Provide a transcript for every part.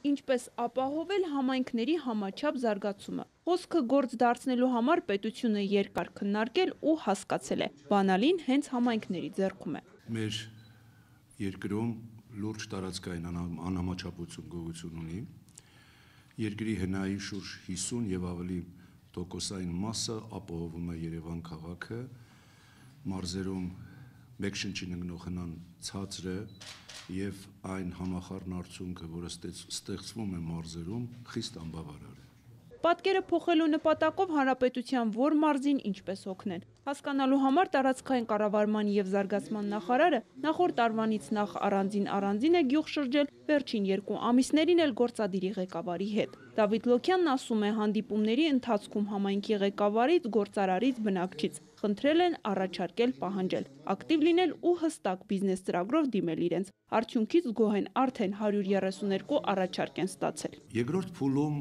Ինչպես ապահովել համայնքների համաչափ զարգացումը։ Խոսքը գործ դարձնելու համար պետությունը երկար քննարկել ու հասկացել է, բանալին հենց համայնքների ձեռքում է։ Մեր երկրում լուրջ տարածքային անհամաչափություն գոյություն ունի։ Երկրի հնայի շուրջ 50 եւ ավելի տոկոսային մասը ապահովում է Երևան քաղաքը, մարզերում մեկ շնչին ընկնող հնան ցածր է եւ այն համախառն արդյունքը, որը ստեղծվում է մարզերում, խիստ անբավարար է։ Պատկերը փոխելու նպատակով հանրապետության որ մարզին ինչպես օգնեն։ Հասկանալու համար տարածքային կառավարման եւ զարգացման նախարարը նախորդ տարվանից նախ առանձին առանձին է գյուղ շրջել, վերջին երկու ամիսներին էլ գործադիրի ղեկավարի հետ։ Դավիթ Լոքյանն ասում է, հանդիպումների ընթացքում համայնքի ղեկավարից, գործարարից, բնակչից խնդրել են առաջարկել պահանջել, ակտիվ լինել ու հստակ բիզնես ծրագրով դիմել իրենց։ Արդյունքից գոհ են արդեն 132 առաջարկ են ստացել։ Երկրորդ փուլում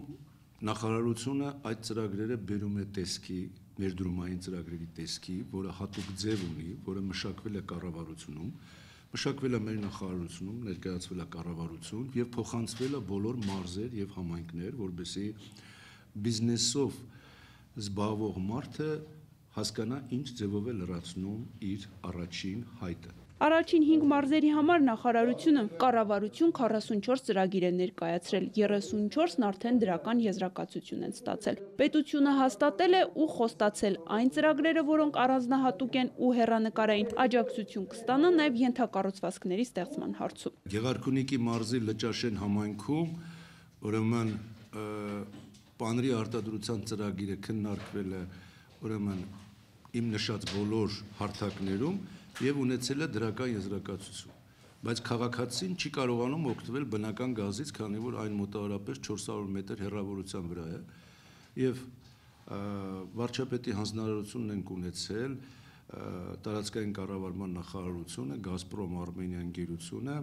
նախարարությունը այդ ծրագրերը բերում է տեսքի, ներդրումային ծրագրերի տեսքի, որը հատուկ ձև ունի, որը մշակվել է կառավարությունում, մշակվել է մեր նախարարությունում, ներկայացվել է կառավարություն եւ փոխանցվել է բոլոր մարզեր եւ համայնքներ, որբեսի բիզնեսով զբաղվող մարդը հասկանա ինչ ձևով է լրացնում իր առաջին հայտը։ Առաջին 5 մարզերի համար նախարարությունը կառավարություն 44 ծրագիր է ներկայացրել, 34-ն արդեն դրական եզրակացություն են ստացել։ Պետությունը հաստատել է ու խոստացել այն ծրագրերը, որոնք առանձնահատուկ են ու հերանեկարային աջակցություն կստանան նաև ենթակառուցվածքների ստեղծման հարցում։ Գեղարքունիքի մարզի Լճաշեն համայնքում ուրեմն պանրի արտադրության ծրագիրը քննարկվել է ուրեմն իմ նշած բոլոր հարթակներում եւ ունեցել է դրական եզրակացություն բայց քաղաքացին չի կարողանում օգտվել բնական գազից, քանի որ այն մոտավորապես 400 մետր հեռավորության վրա է եւ վարչապետի հանձնարարությունն ենք ունեցել տարածքային կառավարման նախարարությունը, Գազպրոմ Արմենիա ընկերությունը,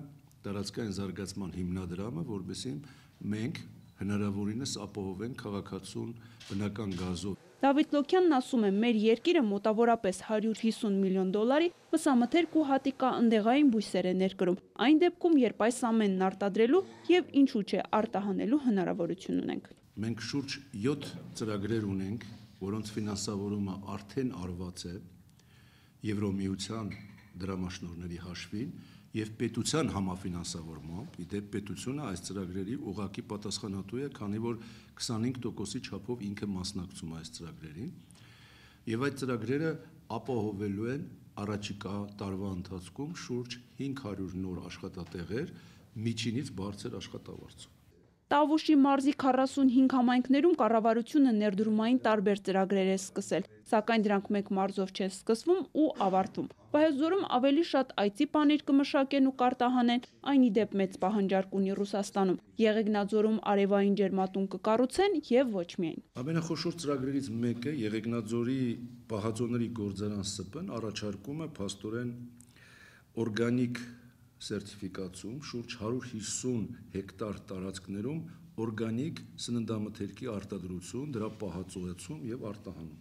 տարածքային զարգացման հիմնադրամը, որովհետեւ մենք հնարավորինս ապահովենք քաղաքացուն բնական գազով Դավիթ Լոքյանն ասում է, մեր երկիրը մոտավորապես 150 միլիոն դոլարի մսամթերք ու հատիկա ընդեղային բույսեր է ներկրում։ Այն դեպքում, երբ այս ամենն արտադրելու եւ ինչու՞ չէ արտահանելու հնարավորություն ունենք։ Մենք շուրջ 7 ծրագրեր ունենք, որոնց ֆինանսավորումը արդեն արված է Եվրոմիության դրամաշնորհների հաշվին եւ պետության համաֆինանսավորմամբ, իդեպ պետությունը այս ծրագրերի ուղակի պատասխանատու է, քանի որ 25%-ի չափով ինքը մասնակցում է այս ծրագրերին։ Եվ այդ ծրագրերը ապահովելու են առաջիկա տարվա ընթացքում շուրջ 500 նոր աշխատատեղեր միջինից բարձր աշխատավարձով։ Տավուշի մարզի 45 համայնքներում կառավարությունը ներդրումային տարբեր ծրագրեր է սկսել, սակայն դրանք մեկ մարզով չեն սկսվում ու ավարտվում։ Վայոց-Ձորում ավելի շատ այծի պանիր կմշակեն ու կարտահանեն, այն ի դեպ մեծ պահանջարկ ունի Ռուսաստանում։ Եղեգնաձորում արևային ջերմատուն կկառուցեն եւ ոչ միայն։ Ամենախոշոր ծրագրերից մեկը Եղեգնաձորի պահածոների գործարան ՍՊ-ն առաջարկում է փաստորեն օրգանիկ սերտիֆիկացում շուրջ 150 հեկտար տարածքներում օրգանիկ սննդամթերքի արտադրություն, դրա պահածոյացում եւ արտահանում։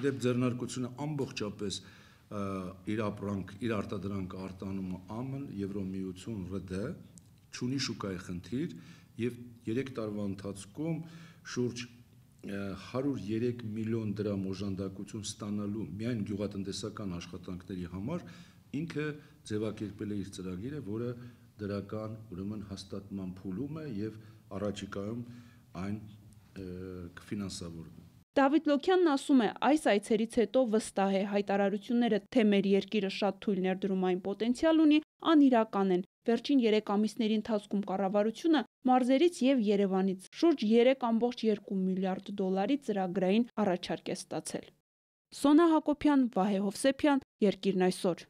Իդեպ ձեռնարկությունը ամբողջապես իր ապրանք, իր արտադրանքը արտանումը ԱՄՆ, Եվրոմիություն, ՌԴ ճունի շուկայի խնդիր եւ 3 տարվա ընթացքում շուրջ 103 միլիոն դրամ օժանդակություն ստանալու միայն գյուղատնտեսական աշխատանքների համար ինքը ձևակերպել է իր ծրագիրը, որը դրական ուրեմն հաստատման փուլում է եւ առաջիկայում այն կֆինանսավորվի։ Դավիթ Լոքյանն ասում է, այս այցերից հետո վստահ է հայտարարությունները, թե մեր երկիրը շատ թույլ ներդրումային պոտենցիալ ունի, անիրական են։ Վերջին 3 ամիսների ընթացքում կառավարությունը մարզերից եւ Երևանից շուրջ 3.2 միլիարդ դոլարի ծրագրային առաջարկ է ստացել։ Սոնա Հակոբյան, Վահե Հովսեփյան, Երկիրն այսօր։